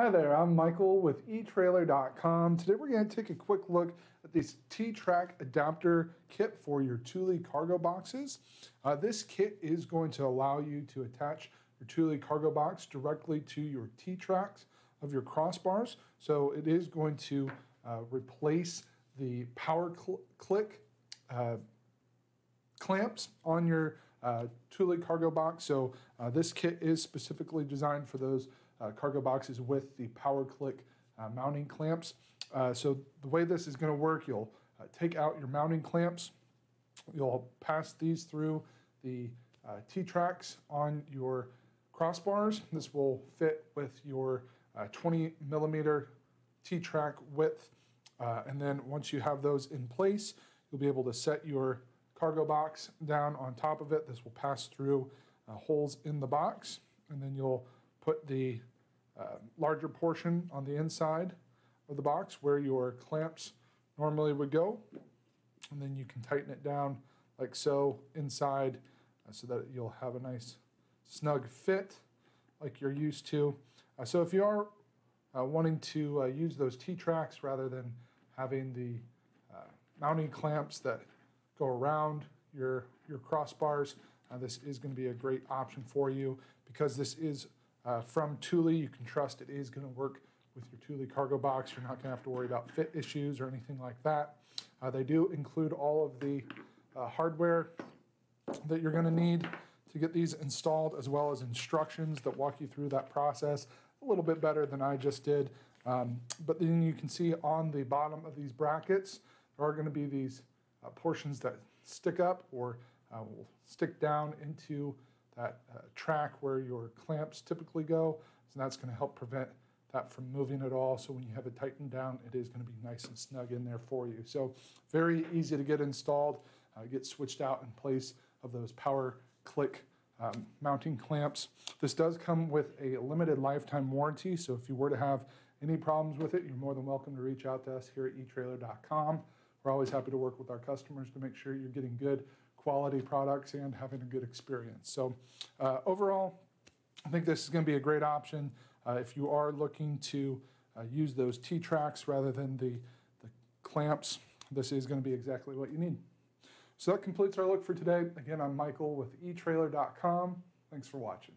Hi there, I'm Michael with eTrailer.com. Today we're going to take a quick look at this T-Track adapter kit for your Thule cargo boxes. Uh, this kit is going to allow you to attach your Thule cargo box directly to your T-Tracks of your crossbars. So it is going to uh, replace the power cl click uh, clamps on your uh, Thule cargo box. So uh, this kit is specifically designed for those cargo boxes with the PowerClick uh, mounting clamps. Uh, so the way this is going to work, you'll uh, take out your mounting clamps, you'll pass these through the uh, T-tracks on your crossbars. This will fit with your 20 millimeter T-track width. and then once you have those in place, you'll be able to set your cargo box down on top of it. This will pass through uh, holes in the box, and then you'll put the uh, larger portion on the inside of the box where your clamps normally would go. And then you can tighten it down like so inside uh, so that you'll have a nice snug fit like you're used to. Uh, so if you are uh, wanting to uh, use those T-tracks rather than having the mounting clamps that go around your, your crossbars, this is going to be a great option for you because this is uh, from Thule, you can trust it is going to work with your Thule cargo box. You're not going to have to worry about fit issues or anything like that. Uh, they do include all of the uh, hardware that you're going to need to get these installed, as well as instructions that walk you through that process a little bit better than I just did. Um, but then you can see on the bottom of these brackets, there are going to be these uh, portions that stick up or uh, will stick down into that uh, track where your clamps typically go. So that's going to help prevent that from moving at all. So when you have it tightened down, it is going to be nice and snug in there for you. So very easy to get installed, uh, get switched out in place of those power click um, mounting clamps. This does come with a limited lifetime warranty. So if you were to have any problems with it, you're more than welcome to reach out to us here at eTrailer.com. We're always happy to work with our customers to make sure you're getting good quality products and having a good experience. So uh, overall, I think this is going to be a great option uh, if you are looking to uh, use those T-tracks rather than the, the clamps. This is going to be exactly what you need. So that completes our look for today. Again, I'm Michael with eTrailer.com. Thanks for watching.